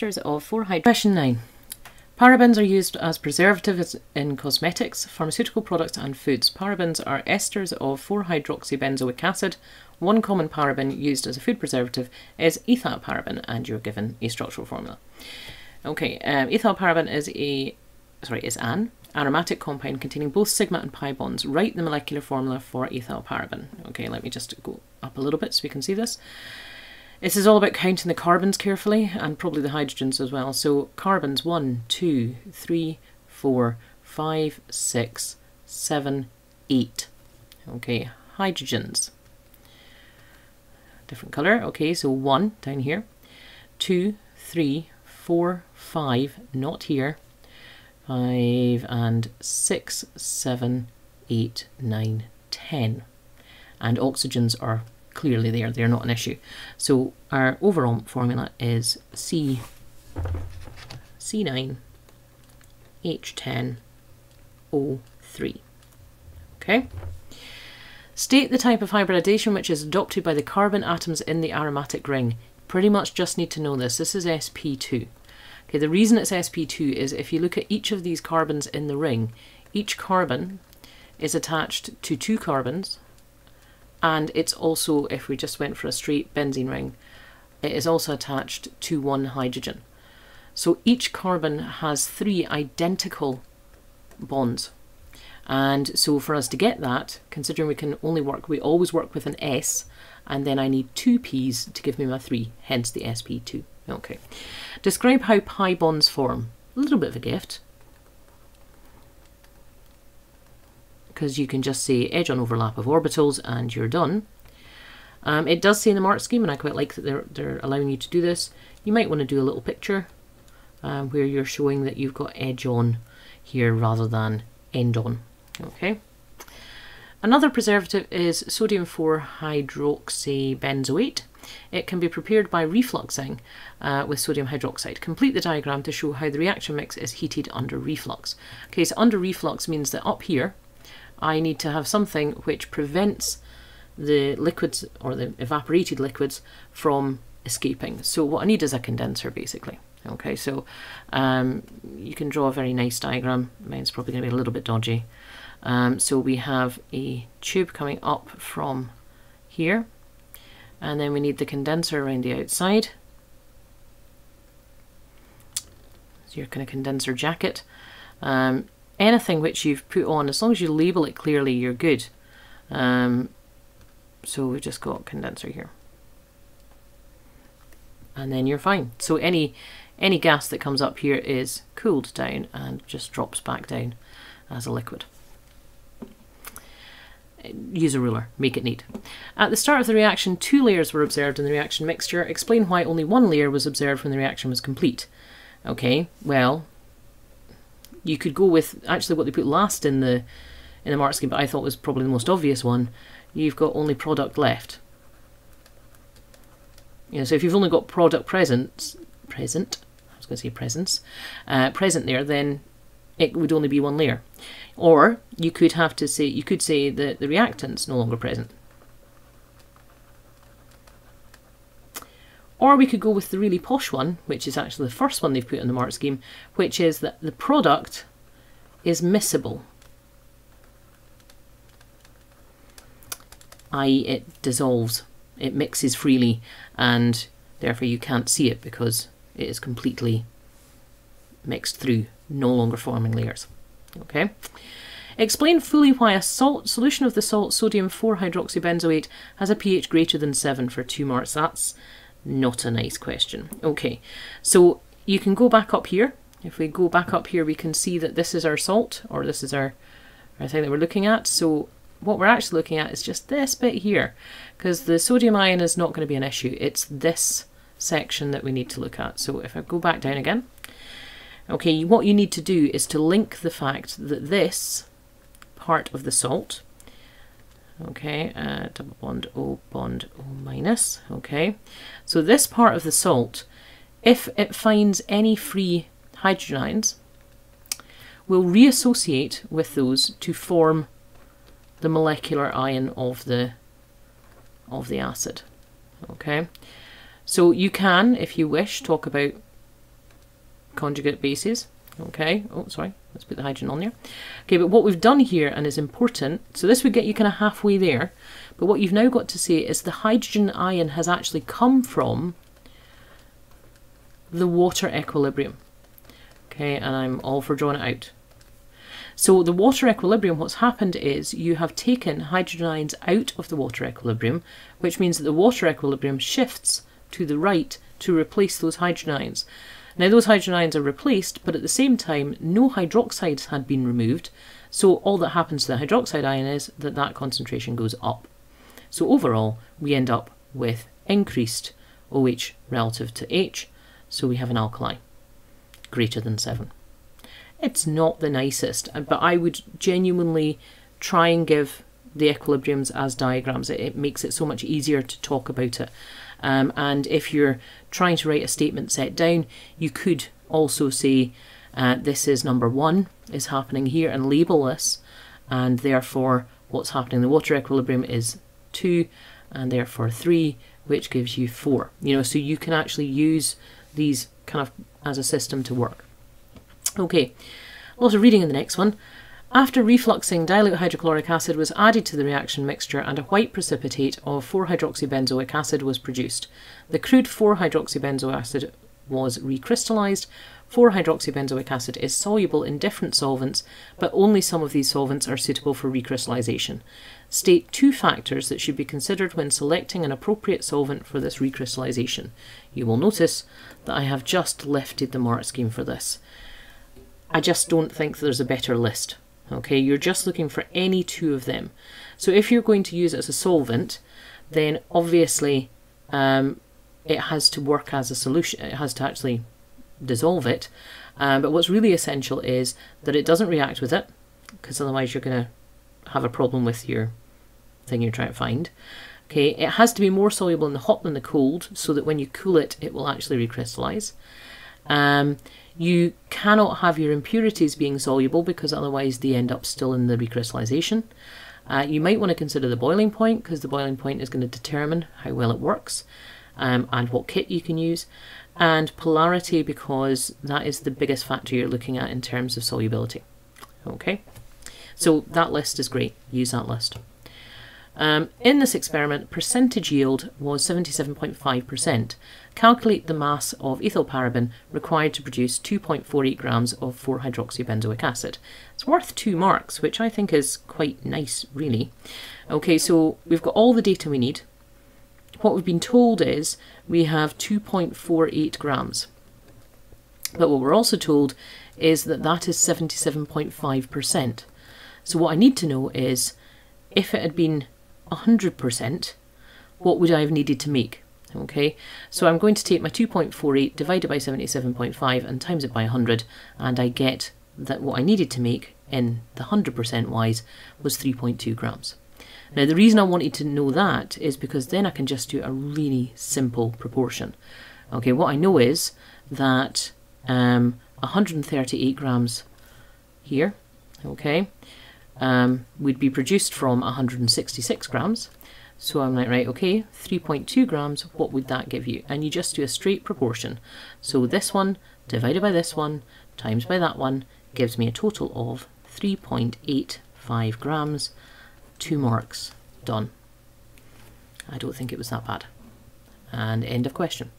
esters of 4-hydroxy. Question 9. Parabens are used as preservatives in cosmetics, pharmaceutical products and foods. Parabens are esters of 4-hydroxybenzoic acid. One common paraben used as a food preservative is ethyl paraben and you're given a structural formula. Okay, um, ethyl paraben is a sorry, is an aromatic compound containing both sigma and pi bonds. Write the molecular formula for ethyl paraben. Okay, let me just go up a little bit so we can see this. This is all about counting the carbons carefully and probably the hydrogens as well. So carbons, one, two, three, four, five, six, seven, eight. Okay, hydrogens. Different colour. Okay, so one down here, two, three, four, five, not here, five and six, seven, eight, nine, ten. And oxygens are clearly there, they're not an issue. So our overall formula is C, C9, H10, O3. Okay? State the type of hybridization which is adopted by the carbon atoms in the aromatic ring. Pretty much just need to know this. This is sp2. Okay, the reason it's sp2 is if you look at each of these carbons in the ring, each carbon is attached to two carbons and it's also, if we just went for a straight benzene ring, it is also attached to one hydrogen. So each carbon has three identical bonds. And so for us to get that, considering we can only work, we always work with an S, and then I need two P's to give me my three, hence the sp2. Okay. Describe how pi bonds form. A little bit of a gift. Because you can just say edge on overlap of orbitals and you're done. Um, it does say in the mark scheme, and I quite like that they're, they're allowing you to do this. You might want to do a little picture um, where you're showing that you've got edge on here rather than end on. Okay. Another preservative is sodium 4-hydroxybenzoate. It can be prepared by refluxing uh, with sodium hydroxide. Complete the diagram to show how the reaction mix is heated under reflux. Okay, so under reflux means that up here I need to have something which prevents the liquids or the evaporated liquids from escaping. So what I need is a condenser basically. Okay, so um, you can draw a very nice diagram. Mine's probably going to be a little bit dodgy. Um, so we have a tube coming up from here and then we need the condenser around the outside. So your kind of condenser jacket. Um, anything which you've put on, as long as you label it clearly, you're good. Um, so we've just got condenser here. And then you're fine. So any any gas that comes up here is cooled down and just drops back down as a liquid use a ruler, make it neat. At the start of the reaction, two layers were observed in the reaction mixture. Explain why only one layer was observed when the reaction was complete. Okay, well, you could go with actually what they put last in the in the mark scheme, but I thought was probably the most obvious one. You've got only product left. You know, so if you've only got product present, present, I was going to say presence, uh, present there, then it would only be one layer. Or you could have to say, you could say that the reactant's no longer present. Or we could go with the really posh one, which is actually the first one they've put in the mark scheme, which is that the product is miscible. i.e. it dissolves, it mixes freely, and therefore you can't see it because it is completely mixed through, no longer forming layers. Okay. Explain fully why a salt solution of the salt sodium 4-hydroxybenzoate has a pH greater than 7 for 2 marks. That's not a nice question. Okay, so you can go back up here. If we go back up here, we can see that this is our salt, or this is our, our thing that we're looking at. So what we're actually looking at is just this bit here, because the sodium ion is not going to be an issue. It's this section that we need to look at. So if I go back down again, Okay, what you need to do is to link the fact that this part of the salt, okay, uh, double bond O bond O minus, okay, so this part of the salt, if it finds any free hydrogen ions, will reassociate with those to form the molecular ion of the of the acid. Okay, so you can, if you wish, talk about conjugate bases. Okay, oh, sorry, let's put the hydrogen on there. Okay, but what we've done here, and is important, so this would get you kind of halfway there, but what you've now got to say is the hydrogen ion has actually come from the water equilibrium. Okay, and I'm all for drawing it out. So the water equilibrium, what's happened is you have taken hydrogen ions out of the water equilibrium, which means that the water equilibrium shifts to the right to replace those hydrogen ions. Now those hydrogen ions are replaced, but at the same time no hydroxides had been removed, so all that happens to the hydroxide ion is that that concentration goes up. So overall we end up with increased OH relative to H, so we have an alkali greater than 7. It's not the nicest, uh, but I would genuinely try and give the equilibriums as diagrams. It, it makes it so much easier to talk about it. Um, and if you're trying to write a statement set down, you could also say uh, this is number one is happening here and label this, and therefore what's happening in the water equilibrium is two, and therefore three, which gives you four. You know, so you can actually use these kind of as a system to work. Okay, a lot of reading in the next one. After refluxing, dilute hydrochloric acid was added to the reaction mixture and a white precipitate of 4-hydroxybenzoic acid was produced. The crude 4-hydroxybenzoic acid was recrystallized. 4-hydroxybenzoic acid is soluble in different solvents, but only some of these solvents are suitable for recrystallization. State two factors that should be considered when selecting an appropriate solvent for this recrystallization. You will notice that I have just lifted the mark scheme for this. I just don't think there's a better list. Okay, you're just looking for any two of them. So if you're going to use it as a solvent, then obviously um, it has to work as a solution. It has to actually dissolve it. Um, but what's really essential is that it doesn't react with it, because otherwise you're going to have a problem with your thing you're trying to find. Okay, it has to be more soluble in the hot than the cold, so that when you cool it, it will actually recrystallize. Um, you cannot have your impurities being soluble because otherwise they end up still in the recrystallization. Uh, you might want to consider the boiling point because the boiling point is going to determine how well it works um, and what kit you can use. And polarity because that is the biggest factor you're looking at in terms of solubility. Okay, so that list is great. Use that list. Um, in this experiment, percentage yield was 77.5%. Calculate the mass of ethyl paraben required to produce 2.48 grams of 4-hydroxybenzoic acid. It's worth two marks, which I think is quite nice, really. Okay, so we've got all the data we need. What we've been told is we have 2.48 grams. But what we're also told is that that is 77.5%. So what I need to know is if it had been 100%, what would I have needed to make? Okay, so I'm going to take my 2.48 divided by 77.5 and times it by 100 and I get that what I needed to make in the 100% wise was 3.2 grams. Now the reason I wanted to know that is because then I can just do a really simple proportion. Okay, what I know is that um, 138 grams here, okay, um, would be produced from 166 grams. So I'm like, right, okay, 3.2 grams, what would that give you? And you just do a straight proportion. So this one divided by this one times by that one gives me a total of 3.85 grams, two marks, done. I don't think it was that bad. And end of question.